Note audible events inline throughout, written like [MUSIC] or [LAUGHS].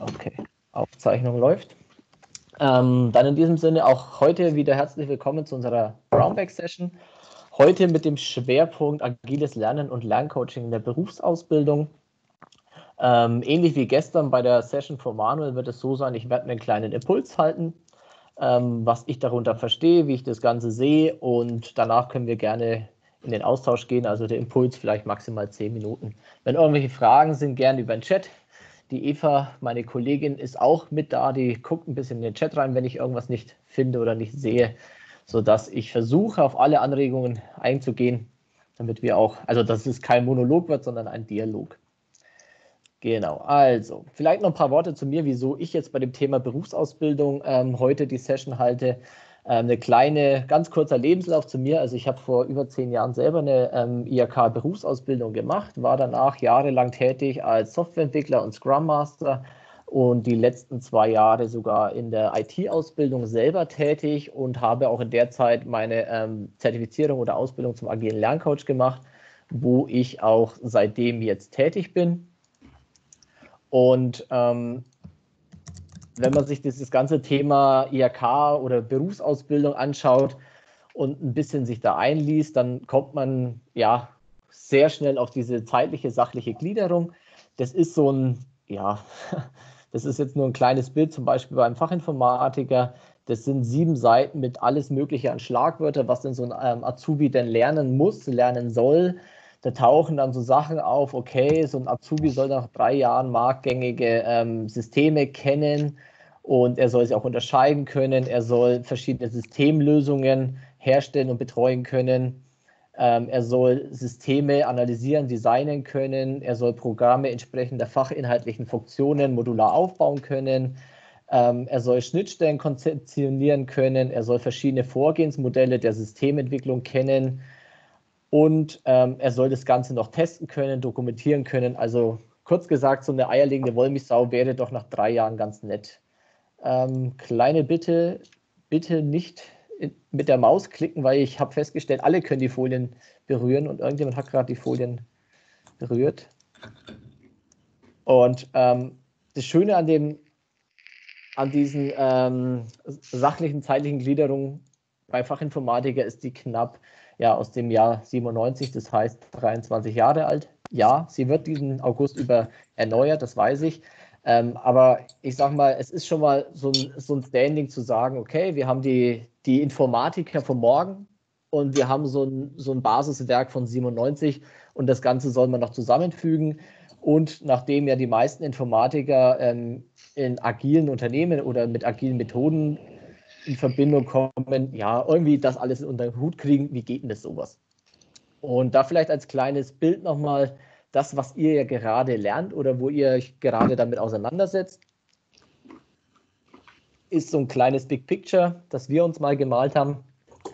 Okay, Aufzeichnung läuft. Ähm, dann in diesem Sinne auch heute wieder herzlich willkommen zu unserer Brownback-Session. Heute mit dem Schwerpunkt agiles Lernen und Lerncoaching in der Berufsausbildung. Ähm, ähnlich wie gestern bei der Session von Manuel wird es so sein, ich werde einen kleinen Impuls halten, ähm, was ich darunter verstehe, wie ich das Ganze sehe und danach können wir gerne in den Austausch gehen. Also der Impuls vielleicht maximal zehn Minuten. Wenn irgendwelche Fragen sind, gerne über den Chat. Die Eva, meine Kollegin, ist auch mit da. Die guckt ein bisschen in den Chat rein, wenn ich irgendwas nicht finde oder nicht sehe, sodass ich versuche, auf alle Anregungen einzugehen, damit wir auch, also dass es kein Monolog wird, sondern ein Dialog. Genau, also vielleicht noch ein paar Worte zu mir, wieso ich jetzt bei dem Thema Berufsausbildung ähm, heute die Session halte. Ähm, eine kleine, ganz kurzer Lebenslauf zu mir. Also ich habe vor über zehn Jahren selber eine ähm, IHK-Berufsausbildung gemacht, war danach jahrelang tätig als Softwareentwickler und Scrum Master und die letzten zwei Jahre sogar in der IT-Ausbildung selber tätig und habe auch in der Zeit meine ähm, Zertifizierung oder Ausbildung zum agilen Lerncoach gemacht, wo ich auch seitdem jetzt tätig bin. Und ähm, wenn man sich dieses ganze Thema IHK oder Berufsausbildung anschaut und ein bisschen sich da einliest, dann kommt man ja sehr schnell auf diese zeitliche, sachliche Gliederung. Das ist so ein, ja, [LAUGHS] das ist jetzt nur ein kleines Bild, zum Beispiel beim Fachinformatiker. Das sind sieben Seiten mit alles Mögliche an Schlagwörter, was denn so ein ähm, Azubi denn lernen muss, lernen soll. Da tauchen dann so Sachen auf, okay, so ein Azubi soll nach drei Jahren marktgängige ähm, Systeme kennen und er soll sie auch unterscheiden können. Er soll verschiedene Systemlösungen herstellen und betreuen können. Ähm, er soll Systeme analysieren, designen können. Er soll Programme entsprechend der fachinhaltlichen Funktionen modular aufbauen können. Ähm, er soll Schnittstellen konzeptionieren können. Er soll verschiedene Vorgehensmodelle der Systementwicklung kennen. Und ähm, er soll das Ganze noch testen können, dokumentieren können. Also kurz gesagt, so eine eierlegende Wollmilchsau wäre doch nach drei Jahren ganz nett. Ähm, kleine Bitte, bitte nicht mit der Maus klicken, weil ich habe festgestellt, alle können die Folien berühren und irgendjemand hat gerade die Folien berührt. Und ähm, das Schöne an dem an diesen ähm, sachlichen, zeitlichen Gliederungen bei Fachinformatiker ist die knapp ja, aus dem Jahr 97, das heißt 23 Jahre alt. Ja, sie wird diesen August über erneuert, das weiß ich. Ähm, aber ich sage mal, es ist schon mal so ein, so ein Standing zu sagen, okay, wir haben die, die Informatiker von morgen und wir haben so ein, so ein Basiswerk von 97 und das Ganze soll man noch zusammenfügen. Und nachdem ja die meisten Informatiker ähm, in agilen Unternehmen oder mit agilen Methoden in Verbindung kommen, ja, irgendwie das alles unter den Hut kriegen, wie geht denn das sowas? Und da vielleicht als kleines Bild nochmal, das, was ihr ja gerade lernt oder wo ihr euch gerade damit auseinandersetzt, ist so ein kleines Big Picture, das wir uns mal gemalt haben,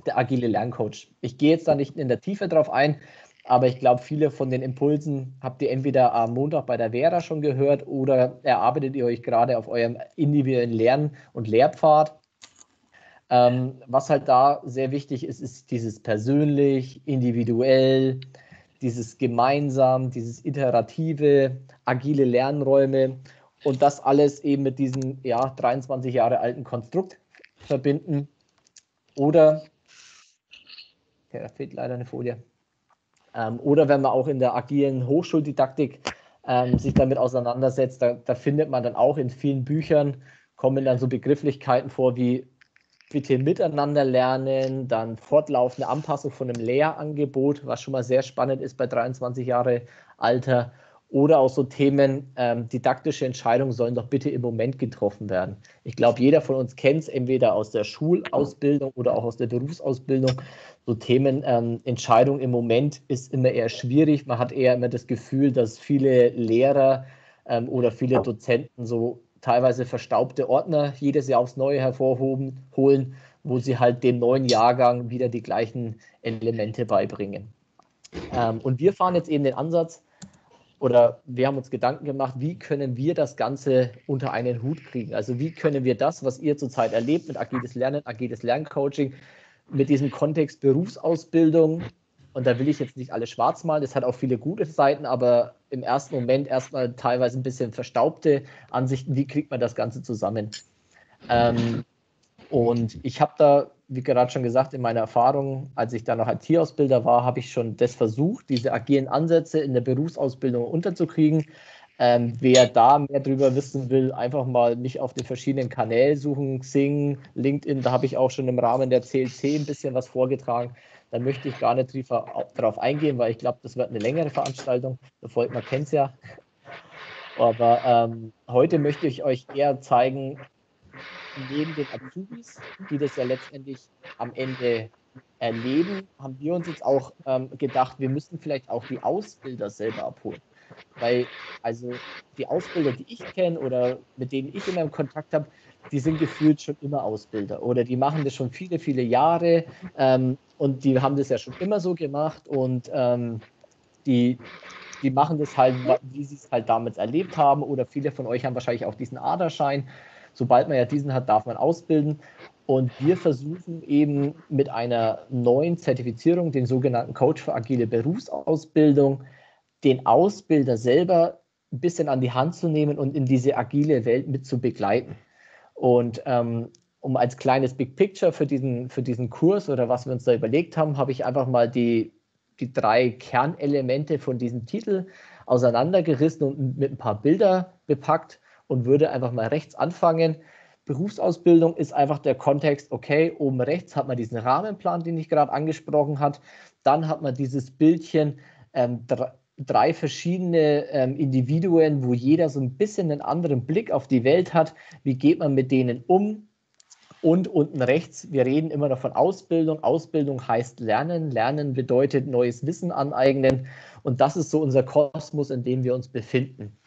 der agile Lerncoach. Ich gehe jetzt da nicht in der Tiefe drauf ein, aber ich glaube, viele von den Impulsen habt ihr entweder am Montag bei der Vera schon gehört oder erarbeitet ihr euch gerade auf eurem individuellen Lern- und Lehrpfad. Ähm, was halt da sehr wichtig ist, ist dieses persönlich, individuell, dieses gemeinsam, dieses iterative, agile Lernräume und das alles eben mit diesem ja, 23 Jahre alten Konstrukt verbinden. Oder, okay, da fehlt leider eine Folie. Ähm, oder wenn man auch in der agilen Hochschuldidaktik ähm, sich damit auseinandersetzt, da, da findet man dann auch in vielen Büchern, kommen dann so Begrifflichkeiten vor wie bitte miteinander lernen, dann fortlaufende Anpassung von einem Lehrangebot, was schon mal sehr spannend ist bei 23 Jahre Alter. Oder auch so Themen, ähm, didaktische Entscheidungen sollen doch bitte im Moment getroffen werden. Ich glaube, jeder von uns kennt es entweder aus der Schulausbildung oder auch aus der Berufsausbildung. So Themen, ähm, Entscheidung im Moment ist immer eher schwierig. Man hat eher immer das Gefühl, dass viele Lehrer ähm, oder viele Dozenten so teilweise verstaubte Ordner jedes Jahr aufs Neue hervorholen, holen, wo sie halt dem neuen Jahrgang wieder die gleichen Elemente beibringen. Ähm, und wir fahren jetzt eben den Ansatz, oder wir haben uns Gedanken gemacht, wie können wir das Ganze unter einen Hut kriegen? Also wie können wir das, was ihr zurzeit erlebt mit agiles Lernen, agiles Lerncoaching, mit diesem Kontext Berufsausbildung Und da will ich jetzt nicht alles schwarz malen. Das hat auch viele gute Seiten, aber im ersten Moment erstmal teilweise ein bisschen verstaubte Ansichten. Wie kriegt man das Ganze zusammen? Ähm, und ich habe da, wie gerade schon gesagt, in meiner Erfahrung, als ich da noch als Tierausbilder war, habe ich schon das versucht, diese agilen Ansätze in der Berufsausbildung unterzukriegen. Ähm, wer da mehr drüber wissen will, einfach mal mich auf den verschiedenen Kanälen suchen, Xing, LinkedIn, da habe ich auch schon im Rahmen der CLC ein bisschen was vorgetragen. Da möchte ich gar nicht darauf eingehen, weil ich glaube, das wird eine längere Veranstaltung. Der Volkmar kennt es ja. Aber ähm, heute möchte ich euch eher zeigen, neben den Azubis, die das ja letztendlich am Ende erleben, haben wir uns jetzt auch ähm, gedacht, wir müssen vielleicht auch die Ausbilder selber abholen. Weil, also die Ausbilder, die ich kenne oder mit denen ich immer im Kontakt habe, die sind gefühlt schon immer Ausbilder oder die machen das schon viele, viele Jahre ähm, und die haben das ja schon immer so gemacht und ähm, die, die machen das halt, wie sie es halt damals erlebt haben oder viele von euch haben wahrscheinlich auch diesen Aderschein. Sobald man ja diesen hat, darf man ausbilden. Und wir versuchen eben mit einer neuen Zertifizierung, den sogenannten Coach für agile Berufsausbildung, den Ausbilder selber ein bisschen an die Hand zu nehmen und in diese agile Welt mit zu begleiten. Und ähm, um als kleines Big Picture für diesen, für diesen Kurs oder was wir uns da überlegt haben, habe ich einfach mal die, die drei Kernelemente von diesem Titel auseinandergerissen und mit ein paar Bilder bepackt und würde einfach mal rechts anfangen. Berufsausbildung ist einfach der Kontext, okay, oben rechts hat man diesen Rahmenplan, den ich gerade angesprochen habe. Dann hat man dieses Bildchen, ähm, drei verschiedene ähm, Individuen, wo jeder so ein bisschen einen anderen Blick auf die Welt hat. Wie geht man mit denen um? Und unten rechts, wir reden immer noch von Ausbildung. Ausbildung heißt Lernen. Lernen bedeutet neues Wissen aneignen. Und das ist so unser Kosmos, in dem wir uns befinden.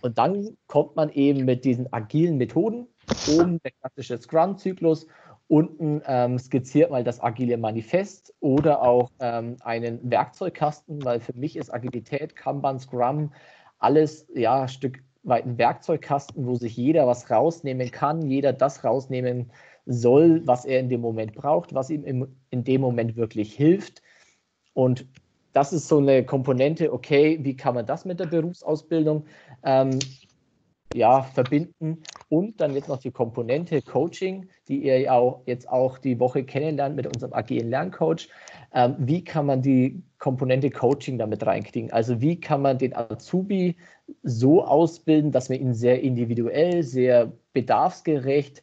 Und dann kommt man eben mit diesen agilen Methoden, oben der klassische Scrum-Zyklus Unten ähm, skizziert mal das agile Manifest oder auch ähm, einen Werkzeugkasten, weil für mich ist Agilität, Kanban, Scrum, alles ja Stück weit ein Werkzeugkasten, wo sich jeder was rausnehmen kann, jeder das rausnehmen soll, was er in dem Moment braucht, was ihm im, in dem Moment wirklich hilft. Und das ist so eine Komponente, okay, wie kann man das mit der Berufsausbildung ähm, ja, verbinden und dann jetzt noch die Komponente Coaching, die ihr ja auch jetzt auch die Woche kennenlernt mit unserem agilen Lerncoach. Ähm, wie kann man die Komponente Coaching damit reinkriegen? Also wie kann man den Azubi so ausbilden, dass man ihn sehr individuell, sehr bedarfsgerecht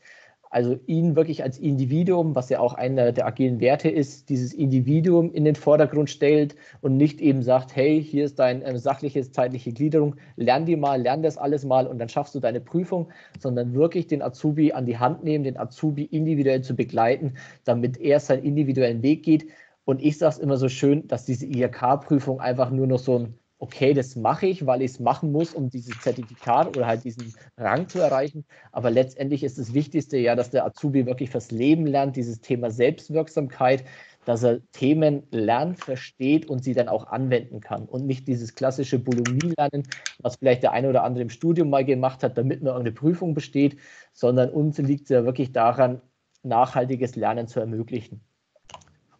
also ihn wirklich als Individuum, was ja auch einer der agilen Werte ist, dieses Individuum in den Vordergrund stellt und nicht eben sagt, hey, hier ist deine äh, sachliche, zeitliche Gliederung, lern die mal, lern das alles mal und dann schaffst du deine Prüfung, sondern wirklich den Azubi an die Hand nehmen, den Azubi individuell zu begleiten, damit er seinen individuellen Weg geht. Und ich sage es immer so schön, dass diese IHK-Prüfung einfach nur noch so ein okay, das mache ich, weil ich es machen muss, um dieses Zertifikat oder halt diesen Rang zu erreichen. Aber letztendlich ist das Wichtigste ja, dass der Azubi wirklich fürs Leben lernt, dieses Thema Selbstwirksamkeit, dass er Themen lernt, versteht und sie dann auch anwenden kann und nicht dieses klassische Bulimie-Lernen, was vielleicht der eine oder andere im Studium mal gemacht hat, damit man irgendeine Prüfung besteht, sondern uns liegt es ja wirklich daran, nachhaltiges Lernen zu ermöglichen.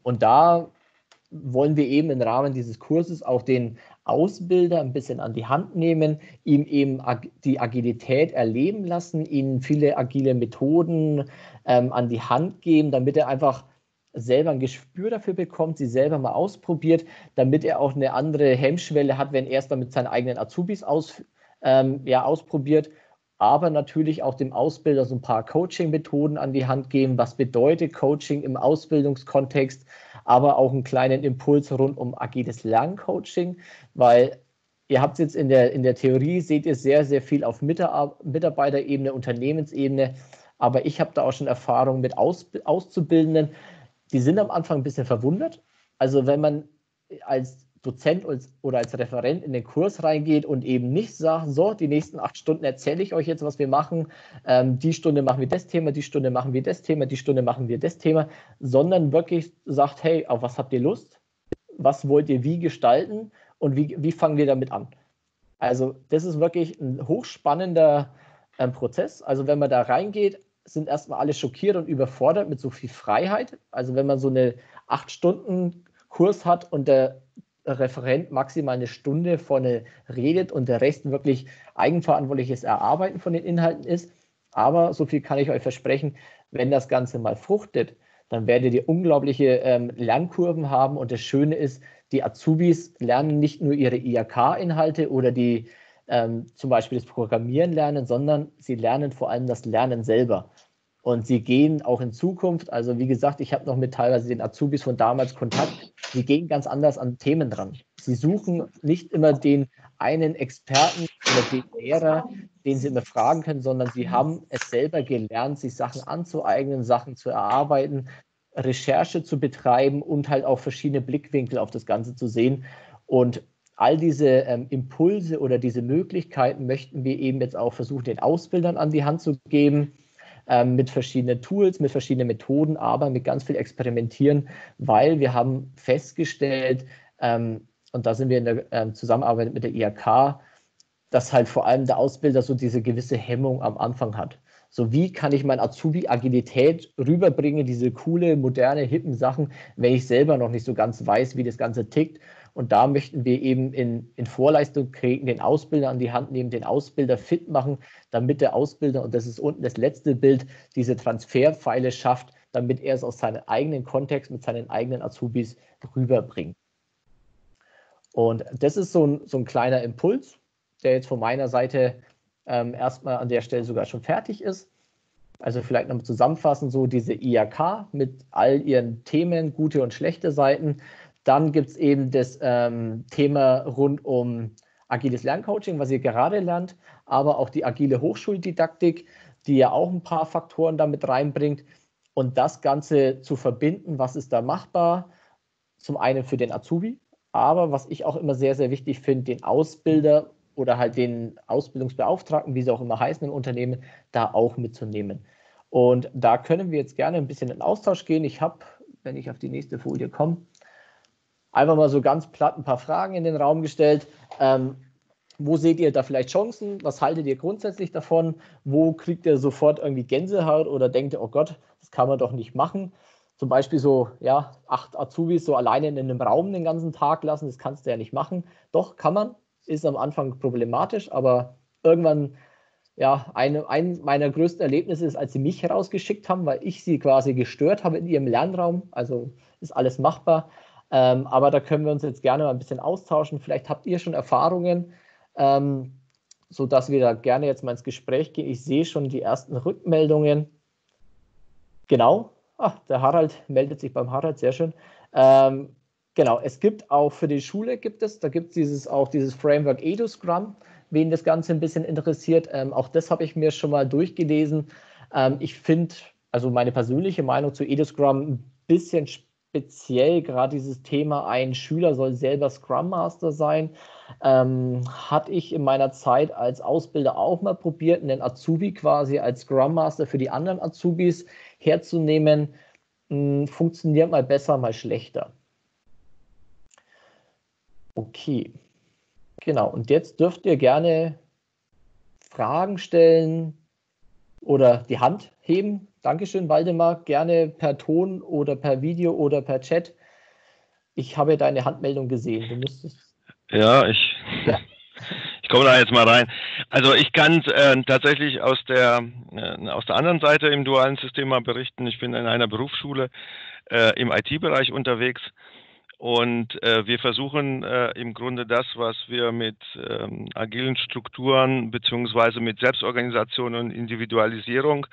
Und da wollen wir eben im Rahmen dieses Kurses auch den Ausbilder ein bisschen an die Hand nehmen, ihm eben die Agilität erleben lassen, ihnen viele agile Methoden ähm, an die Hand geben, damit er einfach selber ein Gespür dafür bekommt, sie selber mal ausprobiert, damit er auch eine andere Hemmschwelle hat, wenn er es dann mit seinen eigenen Azubis aus, ähm, ja, ausprobiert. Aber natürlich auch dem Ausbilder so ein paar Coaching-Methoden an die Hand geben. Was bedeutet Coaching im Ausbildungskontext? aber auch einen kleinen Impuls rund um agiles Lerncoaching, weil ihr habt jetzt in der, in der Theorie, seht ihr sehr, sehr viel auf Mitarbeiterebene, Unternehmensebene, aber ich habe da auch schon Erfahrung mit Aus, Auszubildenden, die sind am Anfang ein bisschen verwundert. Also wenn man als Dozent oder als Referent in den Kurs reingeht und eben nicht sagt, so, die nächsten acht Stunden erzähle ich euch jetzt, was wir machen, ähm, die Stunde machen wir das Thema, die Stunde machen wir das Thema, die Stunde machen wir das Thema, sondern wirklich sagt, hey, auf was habt ihr Lust? Was wollt ihr wie gestalten und wie, wie fangen wir damit an? Also das ist wirklich ein hochspannender ähm, Prozess. Also wenn man da reingeht, sind erstmal alle schockiert und überfordert mit so viel Freiheit. Also wenn man so eine acht Stunden Kurs hat und der Referent maximal eine Stunde vorne redet und der Rest wirklich eigenverantwortliches Erarbeiten von den Inhalten ist. Aber so viel kann ich euch versprechen, wenn das Ganze mal fruchtet, dann werdet ihr unglaubliche ähm, Lernkurven haben. Und das Schöne ist, die Azubis lernen nicht nur ihre IHK-Inhalte oder die ähm, zum Beispiel das Programmieren lernen, sondern sie lernen vor allem das Lernen selber. Und sie gehen auch in Zukunft, also wie gesagt, ich habe noch mit teilweise den Azubis von damals Kontakt, sie gehen ganz anders an Themen dran. Sie suchen nicht immer den einen Experten oder den Lehrer, den sie immer fragen können, sondern sie haben es selber gelernt, sich Sachen anzueignen, Sachen zu erarbeiten, Recherche zu betreiben und halt auch verschiedene Blickwinkel auf das Ganze zu sehen. Und all diese ähm, Impulse oder diese Möglichkeiten möchten wir eben jetzt auch versuchen, den Ausbildern an die Hand zu geben ähm, mit verschiedenen Tools, mit verschiedenen Methoden, aber mit ganz viel Experimentieren, weil wir haben festgestellt, ähm, und da sind wir in der ähm, Zusammenarbeit mit der IHK, dass halt vor allem der Ausbilder so diese gewisse Hemmung am Anfang hat. So, wie kann ich mein Azubi Agilität rüberbringen, diese coole, moderne, hippen Sachen, wenn ich selber noch nicht so ganz weiß, wie das Ganze tickt. Und da möchten wir eben in, in Vorleistung kriegen, den Ausbilder an die Hand nehmen, den Ausbilder fit machen, damit der Ausbilder, und das ist unten das letzte Bild, diese Transferpfeile schafft, damit er es aus seinem eigenen Kontext mit seinen eigenen Azubis rüberbringt. Und das ist so ein, so ein kleiner Impuls, der jetzt von meiner Seite ähm, erstmal an der Stelle sogar schon fertig ist. Also vielleicht nochmal zusammenfassen, so diese IAK mit all ihren Themen, gute und schlechte Seiten. Dann gibt es eben das ähm, Thema rund um agiles Lerncoaching, was ihr gerade lernt, aber auch die agile Hochschuldidaktik, die ja auch ein paar Faktoren damit reinbringt. Und das Ganze zu verbinden, was ist da machbar? Zum einen für den Azubi, aber was ich auch immer sehr, sehr wichtig finde, den Ausbilder oder halt den Ausbildungsbeauftragten, wie sie auch immer heißen im Unternehmen, da auch mitzunehmen. Und da können wir jetzt gerne ein bisschen in Austausch gehen. Ich habe, wenn ich auf die nächste Folie komme, einfach mal so ganz platt ein paar Fragen in den Raum gestellt. Ähm, wo seht ihr da vielleicht Chancen? Was haltet ihr grundsätzlich davon? Wo kriegt ihr sofort irgendwie Gänsehaut oder denkt ihr, oh Gott, das kann man doch nicht machen? Zum Beispiel so, ja, acht Azubis so alleine in einem Raum den ganzen Tag lassen, das kannst du ja nicht machen. Doch, kann man, ist am Anfang problematisch, aber irgendwann, ja, eine, ein meiner größten Erlebnisse ist, als sie mich herausgeschickt haben, weil ich sie quasi gestört habe in ihrem Lernraum. Also ist alles machbar. Ähm, aber da können wir uns jetzt gerne mal ein bisschen austauschen. Vielleicht habt ihr schon Erfahrungen, ähm, sodass wir da gerne jetzt mal ins Gespräch gehen. Ich sehe schon die ersten Rückmeldungen. Genau. Ach, der Harald meldet sich beim Harald, sehr schön. Ähm, genau, es gibt auch für die Schule gibt es, da gibt es dieses auch dieses Framework EduScrum, wen das Ganze ein bisschen interessiert. Ähm, auch das habe ich mir schon mal durchgelesen. Ähm, ich finde, also meine persönliche Meinung zu EduScrum ein bisschen spannend speziell gerade dieses Thema, ein Schüler soll selber Scrum Master sein, ähm, hatte ich in meiner Zeit als Ausbilder auch mal probiert, einen Azubi quasi als Scrum Master für die anderen Azubis herzunehmen. Hm, funktioniert mal besser, mal schlechter. Okay, genau. Und jetzt dürft ihr gerne Fragen stellen oder die Hand heben. Dankeschön, Waldemar. Gerne per Ton oder per Video oder per Chat. Ich habe deine Handmeldung gesehen. Du müsstest. Ja, ich, ja. ich komme da jetzt mal rein. Also ich kann äh, tatsächlich aus der, äh, aus der anderen Seite im dualen System mal berichten. Ich bin in einer Berufsschule äh, im IT-Bereich unterwegs. Und äh, wir versuchen äh, im Grunde das, was wir mit ähm, agilen Strukturen beziehungsweise mit Selbstorganisation und Individualisierung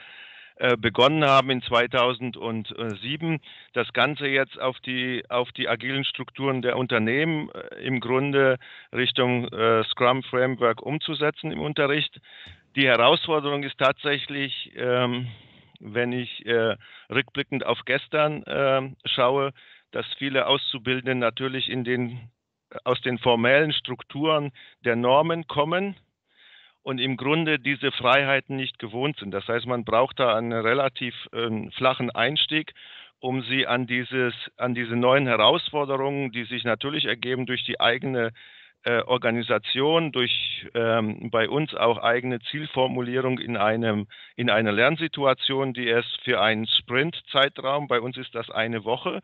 begonnen haben in 2007, das Ganze jetzt auf die, auf die agilen Strukturen der Unternehmen äh, im Grunde Richtung äh, Scrum Framework umzusetzen im Unterricht. Die Herausforderung ist tatsächlich, ähm, wenn ich äh, rückblickend auf gestern äh, schaue, dass viele Auszubildende natürlich in den, aus den formellen Strukturen der Normen kommen, und im Grunde diese Freiheiten nicht gewohnt sind. Das heißt, man braucht da einen relativ äh, flachen Einstieg, um sie an, dieses, an diese neuen Herausforderungen, die sich natürlich ergeben durch die eigene äh, Organisation, durch ähm, bei uns auch eigene Zielformulierung in, einem, in einer Lernsituation, die erst für einen Sprint-Zeitraum, bei uns ist das eine Woche,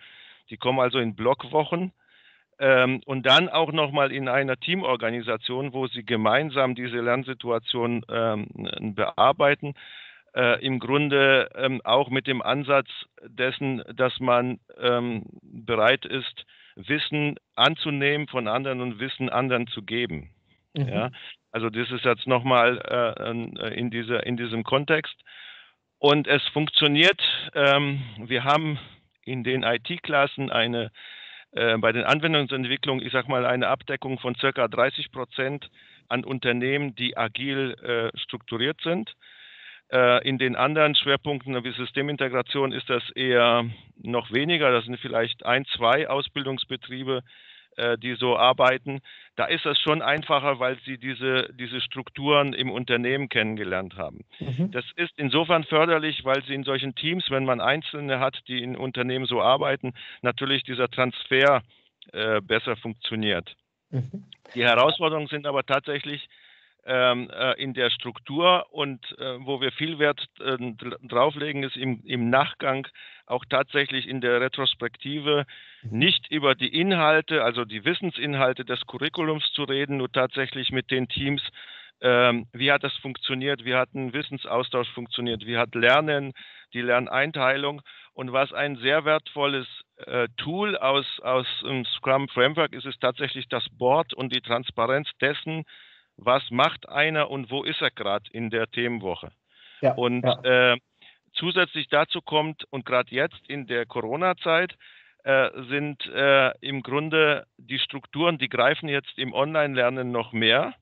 Die kommen also in Blockwochen ähm, und dann auch nochmal in einer Teamorganisation, wo sie gemeinsam diese Lernsituation ähm, bearbeiten. Äh, Im Grunde ähm, auch mit dem Ansatz dessen, dass man ähm, bereit ist, Wissen anzunehmen von anderen und Wissen anderen zu geben. Mhm. Ja? Also das ist jetzt nochmal äh, in, diese, in diesem Kontext. Und es funktioniert. Ähm, wir haben in den IT-Klassen eine äh, bei den Anwendungsentwicklungen, ich sage mal, eine Abdeckung von circa 30 Prozent an Unternehmen, die agil äh, strukturiert sind. Äh, in den anderen Schwerpunkten wie Systemintegration ist das eher noch weniger. Das sind vielleicht ein, zwei Ausbildungsbetriebe, die so arbeiten, da ist es schon einfacher, weil sie diese, diese Strukturen im Unternehmen kennengelernt haben. Mhm. Das ist insofern förderlich, weil sie in solchen Teams, wenn man Einzelne hat, die in Unternehmen so arbeiten, natürlich dieser Transfer äh, besser funktioniert. Mhm. Die Herausforderungen sind aber tatsächlich, äh, in der Struktur und äh, wo wir viel Wert äh, drauflegen, ist im, im, Nachgang auch tatsächlich in der Retrospektive mhm. nicht über die Inhalte, also die Wissensinhalte des Curriculums zu reden, nur tatsächlich mit den Teams, ähm, wie hat das funktioniert, wie hat ein Wissensaustausch funktioniert, wie hat Lernen, die Lerneinteilung und was ein sehr wertvolles äh, Tool aus, aus dem Scrum Framework ist, ist tatsächlich das Board und die Transparenz dessen, was macht einer und wo ist er gerade in der Themenwoche. Ja, und ja. Äh, zusätzlich dazu kommt, und gerade jetzt in der Corona-Zeit, äh, sind äh, im Grunde die Strukturen, die greifen jetzt im Online-Lernen noch mehr.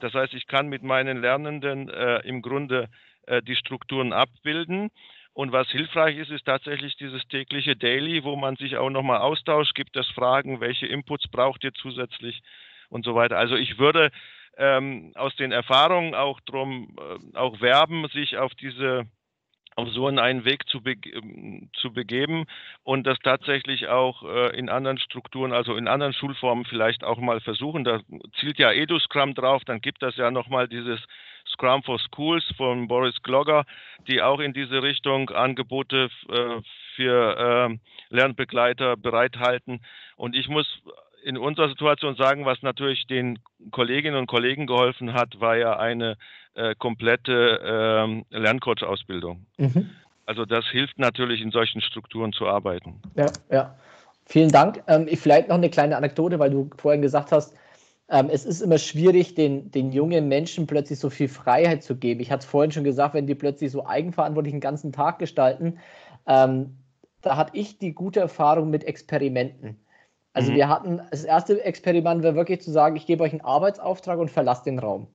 Das heißt, ich kann mit meinen Lernenden äh, im Grunde äh, die Strukturen abbilden. Und was hilfreich ist, ist tatsächlich dieses tägliche Daily, wo man sich auch nochmal austauscht, gibt es Fragen, welche Inputs braucht ihr zusätzlich und so weiter. Also ich würde ähm, aus den Erfahrungen auch drum äh, auch werben, sich auf diese auf so einen Weg zu, be ähm, zu begeben und das tatsächlich auch äh, in anderen Strukturen, also in anderen Schulformen vielleicht auch mal versuchen. Da zielt ja EduScrum drauf, dann gibt es ja nochmal dieses Scrum for Schools von Boris Glogger, die auch in diese Richtung Angebote äh, für äh, Lernbegleiter bereithalten. Und ich muss in unserer Situation sagen, was natürlich den Kolleginnen und Kollegen geholfen hat, war ja eine äh, komplette ähm, Lerncoach-Ausbildung. Mhm. Also das hilft natürlich, in solchen Strukturen zu arbeiten. Ja, ja. Vielen Dank. Ähm, ich vielleicht noch eine kleine Anekdote, weil du vorhin gesagt hast, ähm, es ist immer schwierig, den, den jungen Menschen plötzlich so viel Freiheit zu geben. Ich hatte es vorhin schon gesagt, wenn die plötzlich so eigenverantwortlich den ganzen Tag gestalten, ähm, da hatte ich die gute Erfahrung mit Experimenten. Also mhm. wir hatten, das erste Experiment war wirklich zu sagen, ich gebe euch einen Arbeitsauftrag und verlasst den Raum.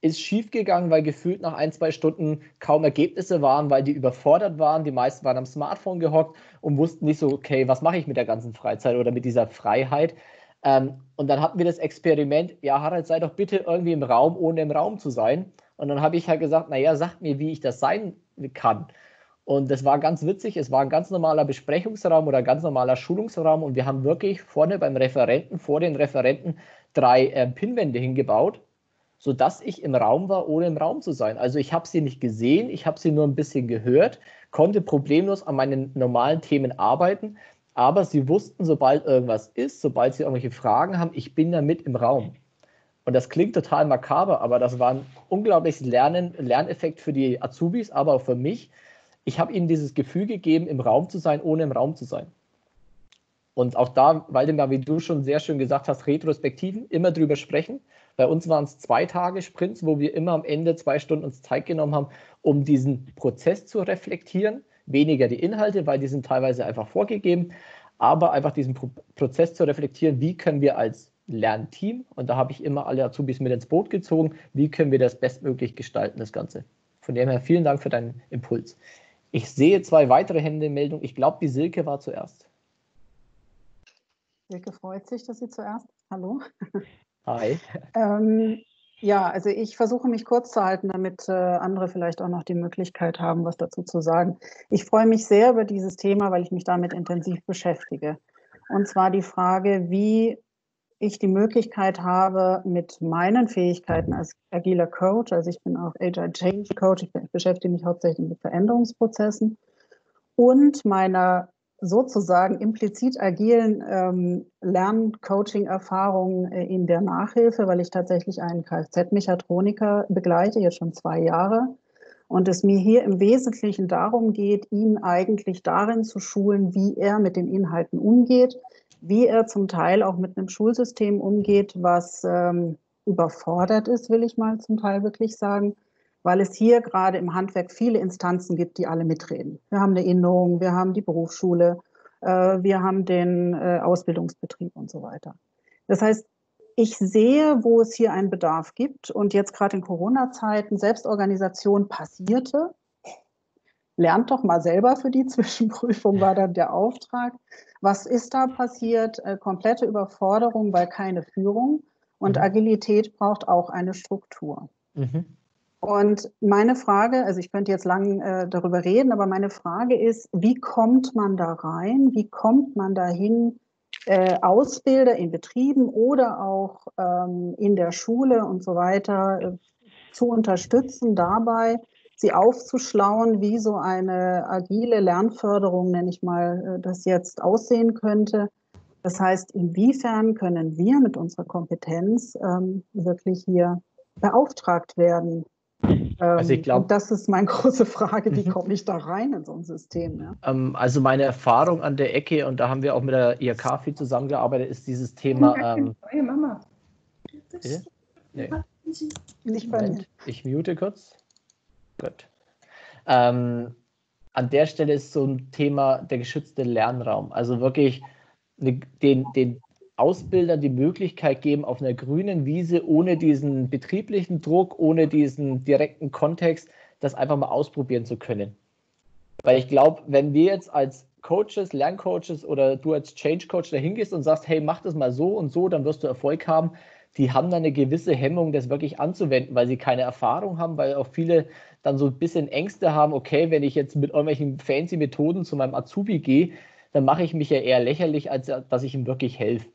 Ist schiefgegangen, weil gefühlt nach ein, zwei Stunden kaum Ergebnisse waren, weil die überfordert waren. Die meisten waren am Smartphone gehockt und wussten nicht so, okay, was mache ich mit der ganzen Freizeit oder mit dieser Freiheit. Ähm, und dann hatten wir das Experiment, ja, Harald, sei doch bitte irgendwie im Raum, ohne im Raum zu sein. Und dann habe ich halt gesagt, naja, sagt mir, wie ich das sein kann. Und das war ganz witzig. Es war ein ganz normaler Besprechungsraum oder ein ganz normaler Schulungsraum. Und wir haben wirklich vorne beim Referenten, vor den Referenten, drei äh, Pinwände hingebaut, sodass ich im Raum war, ohne im Raum zu sein. Also ich habe sie nicht gesehen, ich habe sie nur ein bisschen gehört, konnte problemlos an meinen normalen Themen arbeiten. Aber sie wussten, sobald irgendwas ist, sobald sie irgendwelche Fragen haben, ich bin da mit im Raum. Und das klingt total makaber, aber das war ein unglaubliches Lernen, Lerneffekt für die Azubis, aber auch für mich, ich habe ihnen dieses Gefühl gegeben, im Raum zu sein, ohne im Raum zu sein. Und auch da, Waldemar, wie du schon sehr schön gesagt hast, Retrospektiven, immer drüber sprechen. Bei uns waren es zwei Tage Sprints, wo wir immer am Ende zwei Stunden uns Zeit genommen haben, um diesen Prozess zu reflektieren. Weniger die Inhalte, weil die sind teilweise einfach vorgegeben, aber einfach diesen Pro Prozess zu reflektieren, wie können wir als Lernteam, und da habe ich immer alle Azubis mit ins Boot gezogen, wie können wir das bestmöglich gestalten, das Ganze. Von dem her vielen Dank für deinen Impuls. Ich sehe zwei weitere Händemeldungen. Ich glaube, die Silke war zuerst. Silke freut sich, dass sie zuerst. Hallo. Hi. ähm, ja, also ich versuche mich kurz zu halten, damit äh, andere vielleicht auch noch die Möglichkeit haben, was dazu zu sagen. Ich freue mich sehr über dieses Thema, weil ich mich damit intensiv beschäftige. Und zwar die Frage, wie ich die Möglichkeit habe, mit meinen Fähigkeiten als agiler Coach, also ich bin auch Agile Change Coach, ich beschäftige mich hauptsächlich mit Veränderungsprozessen und meiner sozusagen implizit agilen ähm, Lern-Coaching-Erfahrungen äh, in der Nachhilfe, weil ich tatsächlich einen Kfz-Mechatroniker begleite, jetzt schon zwei Jahre. Und es mir hier im Wesentlichen darum geht, ihn eigentlich darin zu schulen, wie er mit den Inhalten umgeht, wie er zum Teil auch mit einem Schulsystem umgeht, was ähm, überfordert ist, will ich mal zum Teil wirklich sagen, weil es hier gerade im Handwerk viele Instanzen gibt, die alle mitreden. Wir haben eine Innung, wir haben die Berufsschule, äh, wir haben den äh, Ausbildungsbetrieb und so weiter. Das heißt, ich sehe, wo es hier einen Bedarf gibt und jetzt gerade in Corona-Zeiten Selbstorganisation passierte. Lernt doch mal selber für die [LAUGHS] Zwischenprüfung, war dann der Auftrag. Was ist da passiert? Äh, komplette Überforderung, weil keine Führung. Und mhm. Agilität braucht auch eine Struktur. Mhm. Und meine Frage, also ich könnte jetzt lang äh, darüber reden, aber meine Frage ist, wie kommt man da rein? Wie kommt man dahin, äh, Ausbilder in Betrieben oder auch ähm, in der Schule und so weiter äh, zu unterstützen dabei, sie aufzuschlauen, wie so eine agile Lernförderung, nenne ich mal, äh, das jetzt aussehen könnte. Das heißt, inwiefern können wir mit unserer Kompetenz ähm, wirklich hier beauftragt werden, also ich ähm, glaube, das ist meine große Frage, wie mhm. komme ich da rein in so ein System? Ja? Ähm, also meine Erfahrung an der Ecke, und da haben wir auch mit der IHK viel zusammengearbeitet, ist dieses Thema. Ähm, Mama. Nee. Nicht bei mir. Ich mute kurz. Gut. Ähm, an der Stelle ist so ein Thema der geschützte Lernraum. Also wirklich den, den Ausbilder die Möglichkeit geben, auf einer grünen Wiese ohne diesen betrieblichen Druck, ohne diesen direkten Kontext, das einfach mal ausprobieren zu können. Weil ich glaube, wenn wir jetzt als Coaches, Lerncoaches oder du als Change Coach da hingehst und sagst, hey, mach das mal so und so, dann wirst du Erfolg haben, die haben dann eine gewisse Hemmung, das wirklich anzuwenden, weil sie keine Erfahrung haben, weil auch viele dann so ein bisschen Ängste haben, okay, wenn ich jetzt mit irgendwelchen fancy Methoden zu meinem Azubi gehe, dann mache ich mich ja eher lächerlich, als dass ich ihm wirklich helfe.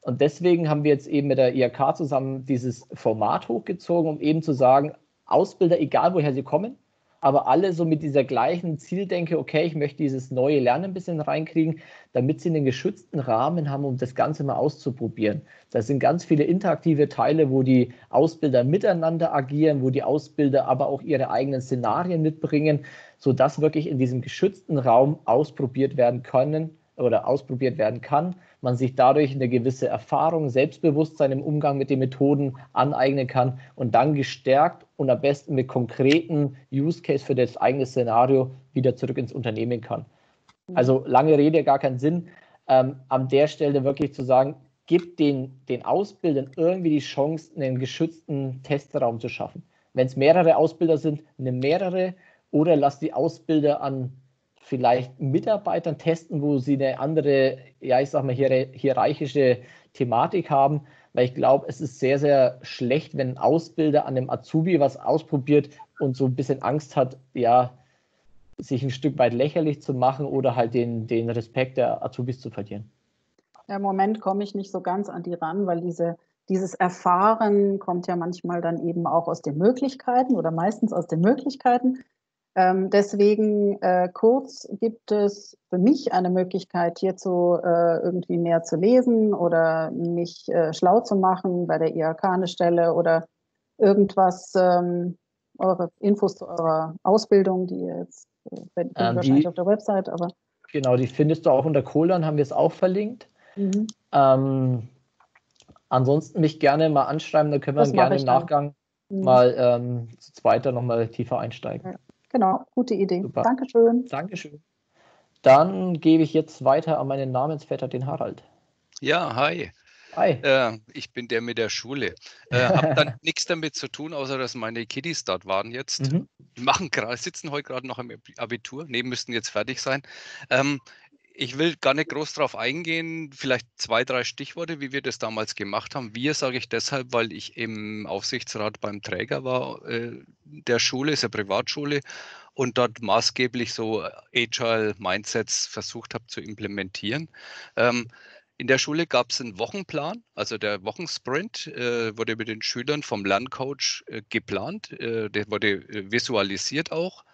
Und deswegen haben wir jetzt eben mit der IHK zusammen dieses Format hochgezogen, um eben zu sagen, Ausbilder, egal woher sie kommen, aber alle so mit dieser gleichen Zieldenke, okay, ich möchte dieses neue Lernen ein bisschen reinkriegen, damit sie einen geschützten Rahmen haben, um das Ganze mal auszuprobieren. Das sind ganz viele interaktive Teile, wo die Ausbilder miteinander agieren, wo die Ausbilder aber auch ihre eigenen Szenarien mitbringen, sodass wirklich in diesem geschützten Raum ausprobiert werden können oder ausprobiert werden kann man sich dadurch eine gewisse Erfahrung, Selbstbewusstsein im Umgang mit den Methoden aneignen kann und dann gestärkt und am besten mit konkreten Use Case für das eigene Szenario wieder zurück ins Unternehmen kann. Mhm. Also lange Rede, gar keinen Sinn. Ähm, an der Stelle wirklich zu sagen, gibt den, den Ausbildern irgendwie die Chance, einen geschützten Testraum zu schaffen. Wenn es mehrere Ausbilder sind, eine mehrere oder lass die Ausbilder an vielleicht Mitarbeitern testen, wo sie eine andere, ja, ich sag mal, hier, hierarchische Thematik haben, weil ich glaube, es ist sehr, sehr schlecht, wenn ein Ausbilder an einem Azubi was ausprobiert und so ein bisschen Angst hat, ja, sich ein Stück weit lächerlich zu machen oder halt den, den Respekt der Azubis zu verlieren. Im Moment komme ich nicht so ganz an die ran, weil diese, dieses Erfahren kommt ja manchmal dann eben auch aus den Möglichkeiten oder meistens aus den Möglichkeiten. Ähm, deswegen äh, kurz gibt es für mich eine Möglichkeit, hierzu äh, irgendwie mehr zu lesen oder mich äh, schlau zu machen bei der IHK eine Stelle oder irgendwas, ähm, eure Infos zu eurer Ausbildung, die ihr jetzt äh, ähm, wahrscheinlich die, auf der Website, aber. Genau, die findest du auch unter Kohlern, haben wir es auch verlinkt. Mhm. Ähm, ansonsten mich gerne mal anschreiben, dann können wir gerne im Nachgang mhm. mal ähm, zu zweiter nochmal tiefer einsteigen. Ja. Genau, gute Idee. Super. Dankeschön. Dankeschön. Dann gebe ich jetzt weiter an meinen Namensvetter, den Harald. Ja, hi. Hi. Äh, ich bin der mit der Schule. Äh, habe dann [LAUGHS] nichts damit zu tun, außer dass meine Kiddies dort waren jetzt. Mhm. Die machen gerade, sitzen heute gerade noch im Abitur. Nee, müssten jetzt fertig sein. Ähm, ich will gar nicht groß darauf eingehen, vielleicht zwei, drei Stichworte, wie wir das damals gemacht haben. Wir sage ich deshalb, weil ich im Aufsichtsrat beim Träger war äh, der Schule, ist eine Privatschule und dort maßgeblich so Agile Mindsets versucht habe zu implementieren. Ähm, in der Schule gab es einen Wochenplan, also der Wochensprint äh, wurde mit den Schülern vom Lerncoach äh, geplant, äh, der wurde äh, visualisiert auch.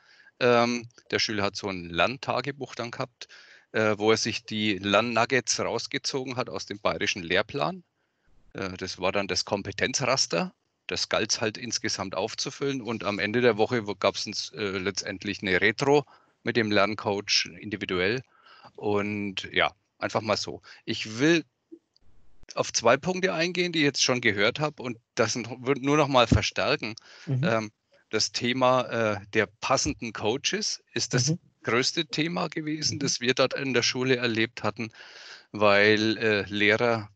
Ähm, der Schüler hat so ein Lerntagebuch dann gehabt äh, wo er sich die Lernnuggets rausgezogen hat aus dem bayerischen Lehrplan. Äh, das war dann das Kompetenzraster. Das galt es halt insgesamt aufzufüllen. Und am Ende der Woche gab es äh, letztendlich eine Retro mit dem Lerncoach individuell. Und ja, einfach mal so. Ich will auf zwei Punkte eingehen, die ich jetzt schon gehört habe und das nur noch mal verstärken. Mhm. Ähm, das Thema äh, der passenden Coaches ist das mhm. Größte Thema gewesen, mhm. das wir dort in der Schule erlebt hatten, weil äh, Lehrer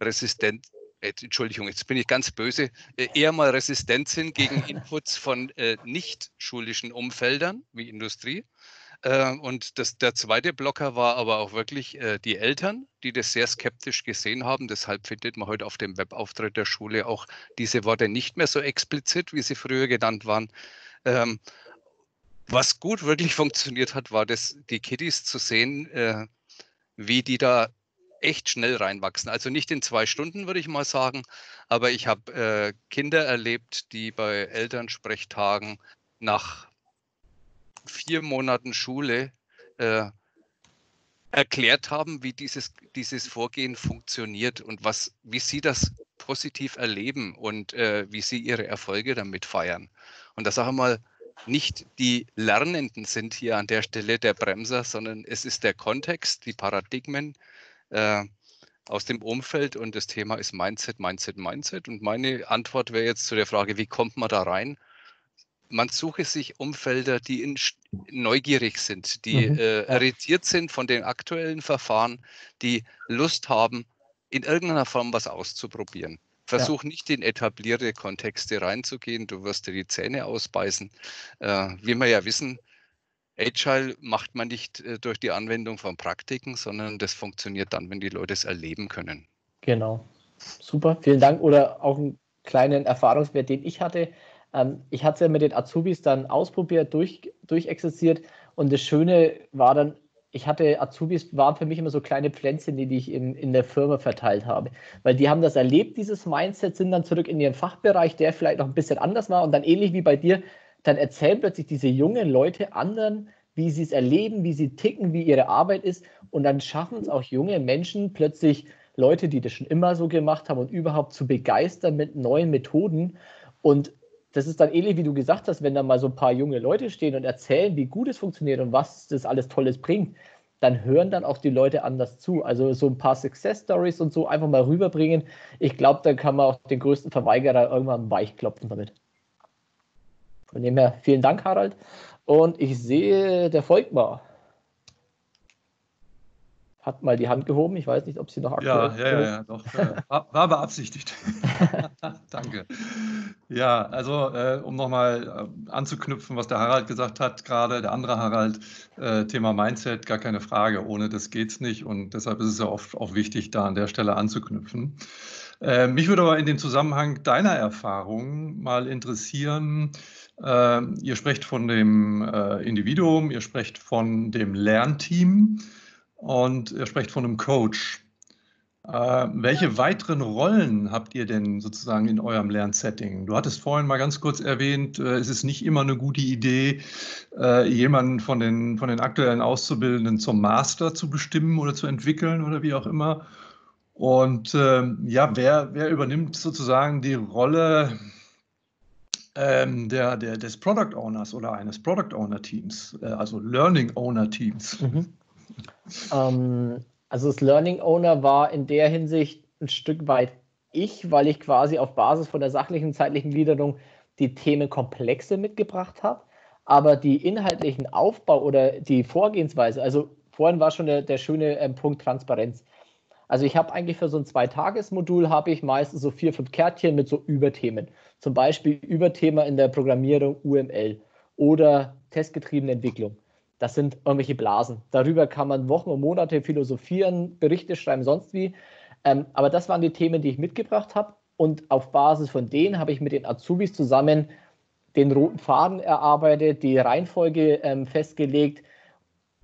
resistent, äh, Entschuldigung, jetzt bin ich ganz böse, äh, eher mal resistent sind gegen [LAUGHS] Inputs von äh, nicht schulischen Umfeldern wie Industrie äh, und das, der zweite Blocker war aber auch wirklich äh, die Eltern, die das sehr skeptisch gesehen haben. Deshalb findet man heute auf dem Webauftritt der Schule auch diese Worte nicht mehr so explizit, wie sie früher genannt waren. Was gut wirklich funktioniert hat, war das, die Kiddies zu sehen, äh, wie die da echt schnell reinwachsen. Also nicht in zwei Stunden, würde ich mal sagen, aber ich habe äh, Kinder erlebt, die bei Elternsprechtagen nach vier Monaten Schule äh, erklärt haben, wie dieses, dieses Vorgehen funktioniert und was, wie sie das positiv erleben und äh, wie sie ihre Erfolge damit feiern. Und da sage ich mal, nicht die Lernenden sind hier an der Stelle der Bremser, sondern es ist der Kontext, die Paradigmen äh, aus dem Umfeld und das Thema ist Mindset, Mindset, Mindset. Und meine Antwort wäre jetzt zu der Frage, wie kommt man da rein? man suche sich Umfelder, die in, neugierig sind, die mhm. äh, irritiert sind von den aktuellen Verfahren, die Lust haben, in irgendeiner Form was auszuprobieren. Versuch ja. nicht in etablierte Kontexte reinzugehen, du wirst dir die Zähne ausbeißen. Äh, wie wir ja wissen, Agile macht man nicht äh, durch die Anwendung von Praktiken, sondern das funktioniert dann, wenn die Leute es erleben können. Genau. Super, vielen Dank. Oder auch einen kleinen Erfahrungswert, den ich hatte. Ähm, ich hatte es ja mit den Azubis dann ausprobiert, durch, durchexerziert und das Schöne war dann, ich hatte Azubis, waren für mich immer so kleine Pflänzchen, die ich in, in der Firma verteilt habe. Weil die haben das erlebt, dieses Mindset, sind dann zurück in ihren Fachbereich, der vielleicht noch ein bisschen anders war und dann ähnlich wie bei dir, dann erzählen plötzlich diese jungen Leute anderen, wie sie es erleben, wie sie ticken, wie ihre Arbeit ist. Und dann schaffen es auch junge Menschen plötzlich, Leute, die das schon immer so gemacht haben und überhaupt zu begeistern mit neuen Methoden. Und das ist dann ähnlich, wie du gesagt hast, wenn da mal so ein paar junge Leute stehen und erzählen, wie gut es funktioniert und was das alles Tolles bringt, dann hören dann auch die Leute anders zu. Also so ein paar Success Stories und so einfach mal rüberbringen. Ich glaube, dann kann man auch den größten Verweigerer irgendwann weichklopfen damit. Von dem her, vielen Dank, Harald. Und ich sehe, der folgt mal hat mal die Hand gehoben. Ich weiß nicht, ob sie noch aktuell ist. Ja, ja, ja, doch. Äh, war, war beabsichtigt. [LAUGHS] Danke. Ja, also äh, um nochmal äh, anzuknüpfen, was der Harald gesagt hat, gerade der andere Harald, äh, Thema Mindset, gar keine Frage. Ohne das geht es nicht und deshalb ist es ja oft auch wichtig, da an der Stelle anzuknüpfen. Äh, mich würde aber in dem Zusammenhang deiner Erfahrung mal interessieren, äh, ihr sprecht von dem Individuum, ihr sprecht von dem Lernteam und er spricht von einem Coach. Äh, welche weiteren Rollen habt ihr denn sozusagen in eurem Lernsetting? Du hattest vorhin mal ganz kurz erwähnt, äh, es ist nicht immer eine gute Idee, äh, jemanden von den, von den aktuellen Auszubildenden zum Master zu bestimmen oder zu entwickeln oder wie auch immer. Und ähm, ja, wer, wer übernimmt sozusagen die Rolle ähm, der, der, des Product Owners oder eines Product Owner Teams, äh, also Learning Owner Teams? Mhm. Ähm, also das Learning Owner war in der Hinsicht ein Stück weit ich, weil ich quasi auf Basis von der sachlichen, zeitlichen Gliederung die Themenkomplexe mitgebracht habe, aber die inhaltlichen Aufbau oder die Vorgehensweise, also vorhin war schon der, der schöne ähm, Punkt Transparenz. Also ich habe eigentlich für so ein Zweitagesmodul habe ich meistens so vier, fünf Kärtchen mit so Überthemen. Zum Beispiel Überthema in der Programmierung UML oder testgetriebene Entwicklung. Das sind irgendwelche Blasen. Darüber kann man Wochen und Monate philosophieren, Berichte schreiben, sonst wie. Ähm, aber das waren die Themen, die ich mitgebracht habe. Und auf Basis von denen habe ich mit den Azubis zusammen den roten Faden erarbeitet, die Reihenfolge ähm, festgelegt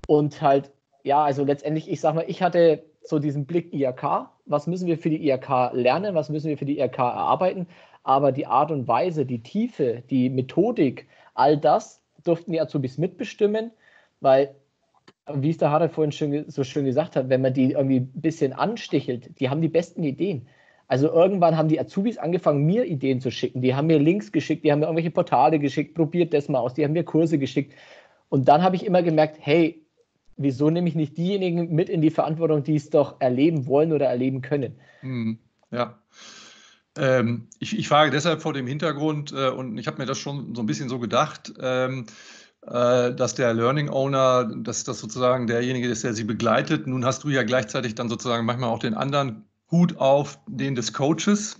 und halt, ja, also letztendlich, ich sag mal, ich hatte so diesen Blick IRK. Was müssen wir für die IRK lernen? Was müssen wir für die IRK erarbeiten? Aber die Art und Weise, die Tiefe, die Methodik, all das durften die Azubis mitbestimmen weil wie es der Harald vorhin schön, so schön gesagt hat, wenn man die irgendwie ein bisschen anstichelt, die haben die besten Ideen. Also irgendwann haben die Azubis angefangen, mir Ideen zu schicken. Die haben mir Links geschickt, die haben mir irgendwelche Portale geschickt, probiert das mal aus, die haben mir Kurse geschickt. Und dann habe ich immer gemerkt, hey, wieso nehme ich nicht diejenigen mit in die Verantwortung, die es doch erleben wollen oder erleben können? Hm, ja. Ähm, ich, ich, frage deshalb vor dem Hintergrund, äh, und ich habe mir das schon so ein bisschen so gedacht, ähm, äh, dass der Learning Owner, dass das sozusagen derjenige ist, der sie begleitet. Nun hast du ja gleichzeitig dann sozusagen manchmal auch den anderen Hut auf, den des Coaches.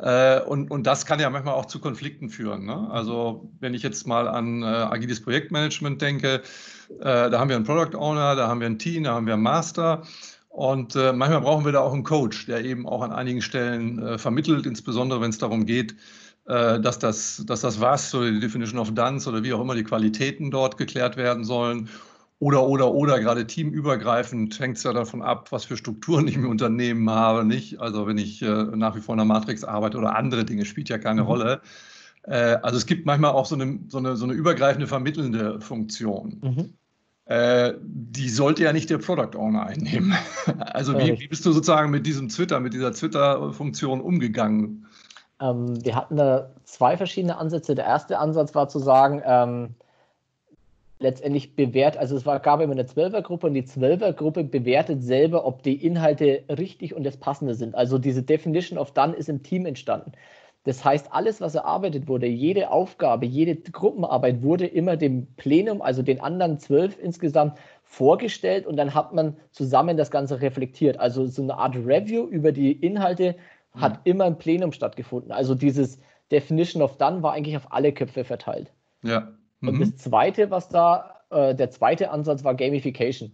Äh, und, und das kann ja manchmal auch zu Konflikten führen. Ne? Also wenn ich jetzt mal an äh, agiles Projektmanagement denke, äh, da haben wir einen Product Owner, da haben wir ein Team, da haben wir einen Master. Und äh, manchmal brauchen wir da auch einen Coach, der eben auch an einigen Stellen äh, vermittelt, insbesondere wenn es darum geht, äh, dass das, dass das was oder die Definition of Dance oder wie auch immer die Qualitäten dort geklärt werden sollen. Oder, oder, oder, gerade teamübergreifend hängt es ja davon ab, was für Strukturen ich im Unternehmen habe, nicht? Also wenn ich äh, nach wie vor in der Matrix arbeite oder andere Dinge, spielt ja keine mhm. Rolle. Äh, also es gibt manchmal auch so eine, so eine, so eine übergreifende vermittelnde Funktion. Mhm. Äh, die sollte ja nicht der Product Owner einnehmen. [LAUGHS] Also wie, wie bist du sozusagen mit diesem Twitter, mit dieser Twitter-Funktion umgegangen? Ähm, wir hatten da zwei verschiedene Ansätze. Der erste Ansatz war zu sagen, ähm, letztendlich bewährt, also es war, gab immer eine Zwölfergruppe und die Zwölfergruppe bewertet selber, ob die Inhalte richtig und das Passende sind. Also diese Definition of Done ist im Team entstanden. Das heißt, alles, was erarbeitet wurde, jede Aufgabe, jede Gruppenarbeit wurde immer dem Plenum, also den anderen zwölf insgesamt, vorgestellt und dann hat man zusammen das Ganze reflektiert. Also so eine Art Review über die Inhalte hat immer im Plenum stattgefunden. Also dieses Definition of Done war eigentlich auf alle Köpfe verteilt. Ja. Mhm. Und das zweite, was da, äh, der zweite Ansatz war Gamification.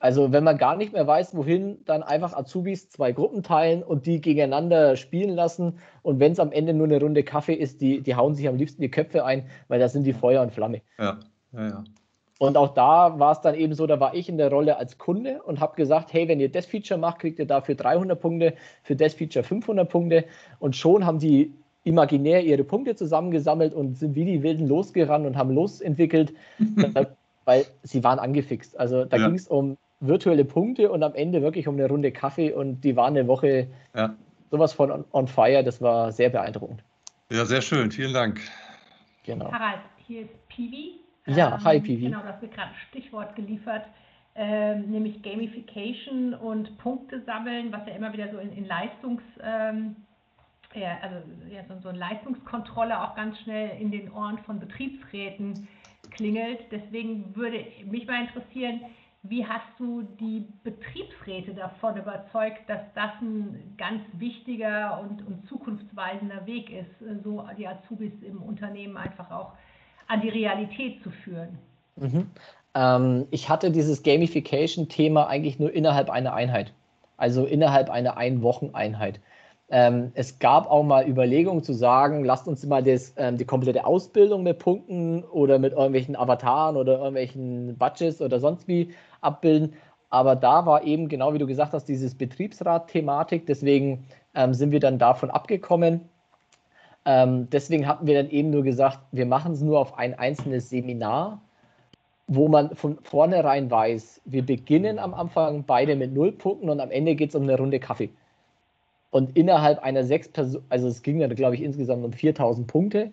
Also wenn man gar nicht mehr weiß, wohin, dann einfach Azubis zwei Gruppen teilen und die gegeneinander spielen lassen. Und wenn es am Ende nur eine Runde Kaffee ist, die, die hauen sich am liebsten die Köpfe ein, weil da sind die Feuer und Flamme. Ja, ja, ja. Und auch da war es dann eben so, da war ich in der Rolle als Kunde und habe gesagt, hey, wenn ihr das Feature macht, kriegt ihr dafür 300 Punkte, für das Feature 500 Punkte. Und schon haben die imaginär ihre Punkte zusammengesammelt und sind wie die Wilden losgerannt und haben losentwickelt, [LAUGHS] weil sie waren angefixt. Also da ja. ging es um virtuelle Punkte und am Ende wirklich um eine Runde Kaffee und die waren eine Woche ja. sowas von on, on fire. Das war sehr beeindruckend. Ja, sehr schön. Vielen Dank. Genau. Harald, hier ist Piwi. Ja, ähm, hi Piwi. Genau, das wird gerade ein Stichwort geliefert, ähm, nämlich Gamification und Punkte sammeln, was ja immer wieder so in, in Leistungs... Ähm, ja, also ja, so, so eine Leistungskontrolle auch ganz schnell in den Ohren von Betriebsräten klingelt. Deswegen würde mich mal interessieren, wie hast du die Betriebsräte davon überzeugt, dass das ein ganz wichtiger und, und zukunftsweisender Weg ist, so die Azubis im Unternehmen einfach auch an die Realität zu führen? Mhm. Ähm, ich hatte dieses Gamification-Thema eigentlich nur innerhalb einer Einheit, also innerhalb einer Ein-Wochen-Einheit. Ähm, es gab auch mal Überlegungen zu sagen, lasst uns mal das, ähm, die komplette Ausbildung mit Punkten oder mit irgendwelchen Avataren oder irgendwelchen Budgets oder sonst wie abbilden. Aber da war eben, genau wie du gesagt hast, dieses Betriebsrat-Thematik. Deswegen ähm, sind wir dann davon abgekommen. Ähm, deswegen hatten wir dann eben nur gesagt, wir machen es nur auf ein einzelnes Seminar, wo man von vornherein weiß, wir beginnen am Anfang beide mit null Punkten und am Ende geht es um eine Runde Kaffee. Und innerhalb einer sechs Person, also es ging dann, glaube ich, insgesamt um 4000 Punkte.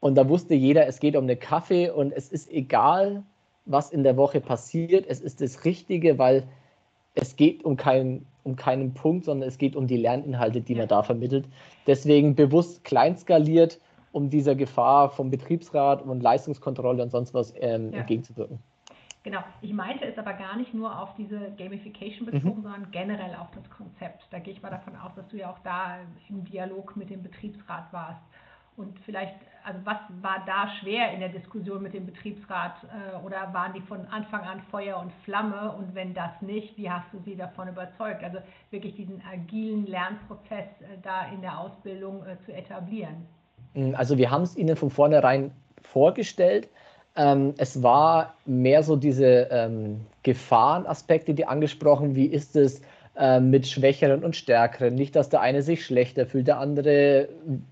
Und da wusste jeder, es geht um eine Kaffee und es ist egal, was in der Woche passiert. Es ist das Richtige, weil es geht um keinen, um keinen Punkt, sondern es geht um die Lerninhalte, die man da vermittelt. Deswegen bewusst kleinskaliert, um dieser Gefahr vom Betriebsrat und Leistungskontrolle und sonst was ähm, ja. entgegenzuwirken. Genau, ich meinte es aber gar nicht nur auf diese Gamification bezogen, mhm. sondern generell auf das Konzept. Da gehe ich mal davon aus, dass du ja auch da im Dialog mit dem Betriebsrat warst. Und vielleicht, also was war da schwer in der Diskussion mit dem Betriebsrat äh, oder waren die von Anfang an Feuer und Flamme? Und wenn das nicht, wie hast du sie davon überzeugt? Also wirklich diesen agilen Lernprozess äh, da in der Ausbildung äh, zu etablieren. Also wir haben es ihnen von vornherein vorgestellt, ähm, es war mehr so diese ähm, Gefahrenaspekte, die angesprochen, wie ist es äh, mit Schwächeren und Stärkeren. Nicht, dass der eine sich schlechter fühlt, der andere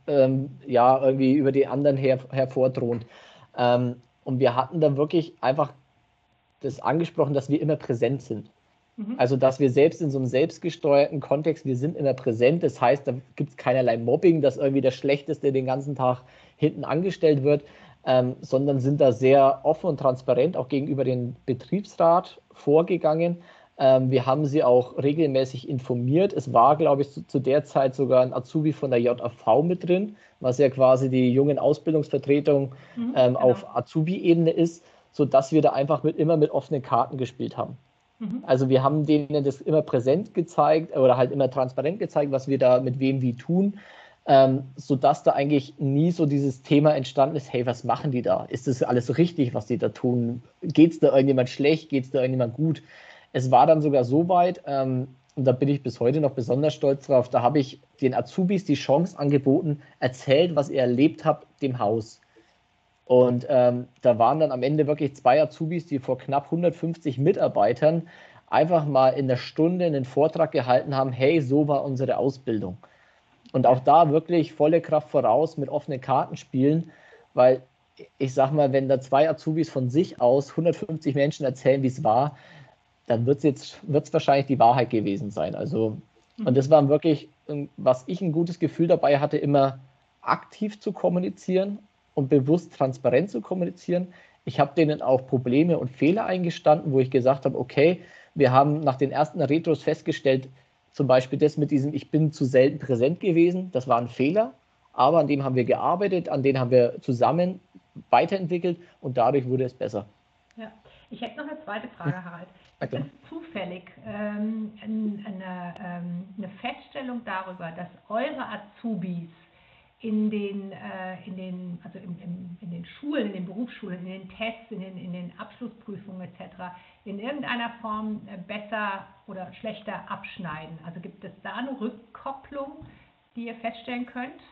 ähm, ja irgendwie über die anderen her, hervordroht. Ähm, und wir hatten da wirklich einfach das angesprochen, dass wir immer präsent sind. Mhm. Also, dass wir selbst in so einem selbstgesteuerten Kontext, wir sind immer präsent. Das heißt, da gibt es keinerlei Mobbing, dass irgendwie der Schlechteste den ganzen Tag hinten angestellt wird, ähm, sondern sind da sehr offen und transparent auch gegenüber dem Betriebsrat vorgegangen. Ähm, wir haben sie auch regelmäßig informiert. Es war, glaube ich, zu, zu, der Zeit sogar ein Azubi von der JAV mit drin, was ja quasi die jungen Ausbildungsvertretung mhm, ähm, genau. auf Azubi-Ebene ist, sodass wir da einfach mit, immer mit offenen Karten gespielt haben. Mhm. Also wir haben denen das immer präsent gezeigt oder halt immer transparent gezeigt, was wir da mit wem wie tun, ähm, sodass da eigentlich nie so dieses Thema entstanden ist, hey, was machen die da? Ist das alles richtig, was die da tun? Geht es da irgendjemand schlecht? Geht es da irgendjemand gut? Es war dann sogar so weit, ähm, und da bin ich bis heute noch besonders stolz drauf, da habe ich den Azubis die Chance angeboten, erzählt, was ihr erlebt habt, dem Haus. Und ähm, da waren dann am Ende wirklich zwei Azubis, die vor knapp 150 Mitarbeitern einfach mal in der Stunde einen Vortrag gehalten haben, hey, so war unsere Ausbildung. Und auch da wirklich volle Kraft voraus mit offenen Karten spielen, weil ich sag mal, wenn da zwei Azubis von sich aus 150 Menschen erzählen, wie es war, dann wird es jetzt wird's wahrscheinlich die Wahrheit gewesen sein. Also, und das war wirklich, was ich ein gutes Gefühl dabei hatte, immer aktiv zu kommunizieren und bewusst transparent zu kommunizieren. Ich habe denen auch Probleme und Fehler eingestanden, wo ich gesagt habe, okay, wir haben nach den ersten Retros festgestellt, zum Beispiel das mit diesem, ich bin zu selten präsent gewesen, das war ein Fehler, aber an dem haben wir gearbeitet, an dem haben wir zusammen weiterentwickelt und dadurch wurde es besser. Ja, ich hätte noch eine zweite Frage, Harald. Okay. Es ist zufällig ähm, eine, ähm, eine, Feststellung darüber, dass eure Azubis in den, äh, in den, also im, im, in den Schulen, in den Berufsschulen, in den Tests, in den, in den Abschlussprüfungen etc. in irgendeiner Form äh, besser oder schlechter abschneiden? Also gibt es da eine Rückkopplung, die ihr feststellen könnt?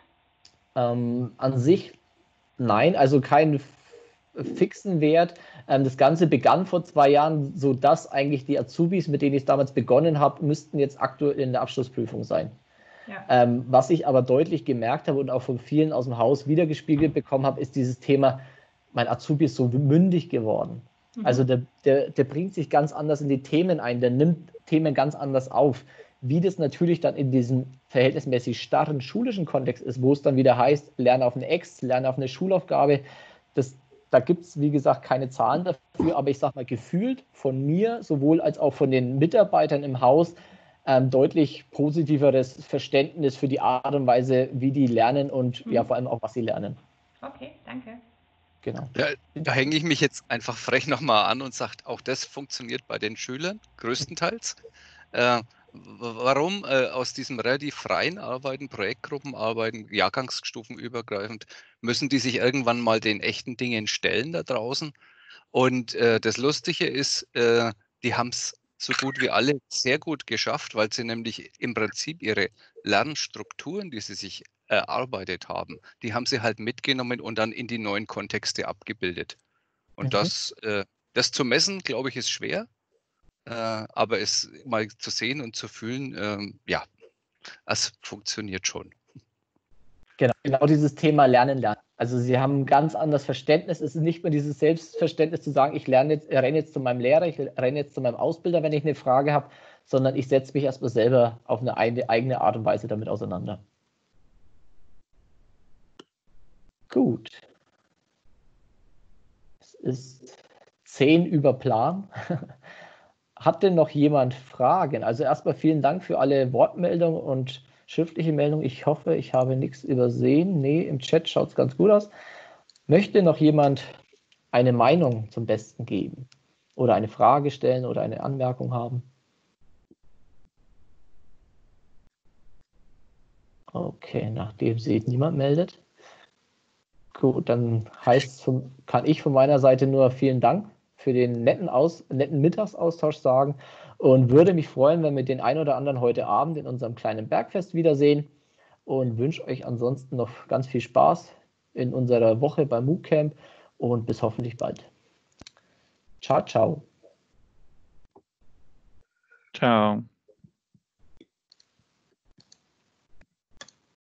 Ähm, an sich nein, also kein fixen Wert. Ähm, das Ganze begann vor zwei Jahren, sodass eigentlich die Azubis, mit denen ich damals begonnen habe, müssten jetzt aktuell in der Abschlussprüfung sein. Ja. Ähm, was ich aber deutlich gemerkt habe und auch von vielen aus dem Haus wiedergespiegelt bekommen habe, ist dieses Thema, mein Azubi ist so mündig geworden. Mhm. Also der, der, der bringt sich ganz anders in die Themen ein, der nimmt Themen ganz anders auf. Wie das natürlich dann in diesem verhältnismäßig starren schulischen Kontext ist, wo es dann wieder heißt, lerne auf eine Ex, lerne auf eine Schulaufgabe, das, da gibt es, wie gesagt, keine Zahlen dafür, aber ich sage mal, gefühlt von mir, sowohl als auch von den Mitarbeitern im Haus, ähm, deutlich positiveres Verständnis für die Art und Weise, wie die lernen und mhm. ja, vor allem auch, was sie lernen. Okay, danke. Genau. Ja, da hänge ich mich jetzt einfach frech nochmal an und sage, auch das funktioniert bei den Schülern größtenteils. Äh, warum äh, aus diesem relativ freien Arbeiten, Projektgruppenarbeiten, Jahrgangsstufenübergreifend, müssen die sich irgendwann mal den echten Dingen stellen da draußen? Und äh, das Lustige ist, äh, die haben es so gut wie alle sehr gut geschafft, weil sie nämlich im Prinzip ihre Lernstrukturen, die sie sich erarbeitet haben, die haben sie halt mitgenommen und dann in die neuen Kontexte abgebildet. Und mhm. das, äh, das zu messen, glaube ich, ist schwer. Äh, aber es mal zu sehen und zu fühlen, ähm, ja, es funktioniert schon. Genau, genau dieses Thema Lernen, Lernen. Also sie haben ein ganz anderes Verständnis. Es ist nicht mehr dieses Selbstverständnis zu sagen, ich lerne jetzt, renne jetzt zu meinem Lehrer, ich renne jetzt zu meinem Ausbilder, wenn ich eine Frage habe, sondern ich setze mich erstmal selber auf eine eigene Art und Weise damit auseinander. Gut. Es ist zehn über Plan. [LAUGHS] Hat denn noch jemand Fragen? Also erstmal vielen Dank für alle Wortmeldungen und schriftliche Meldungen. Ich hoffe, ich habe nichts übersehen. Nee, im Chat schaut es ganz gut aus. Möchte noch jemand eine Meinung zum Besten geben? Oder eine Frage stellen oder eine Anmerkung haben? Okay, nachdem sich niemand meldet. Gut, dann heißt, kann ich von meiner Seite nur vielen Dank für den netten, Aus, netten Mittagsaustausch sagen und würde mich freuen, wenn wir den einen oder anderen heute Abend in unserem kleinen Bergfest wiedersehen und wünsche euch ansonsten noch ganz viel Spaß in unserer Woche beim MOOC Camp und bis hoffentlich bald. Ciao, ciao. Ciao.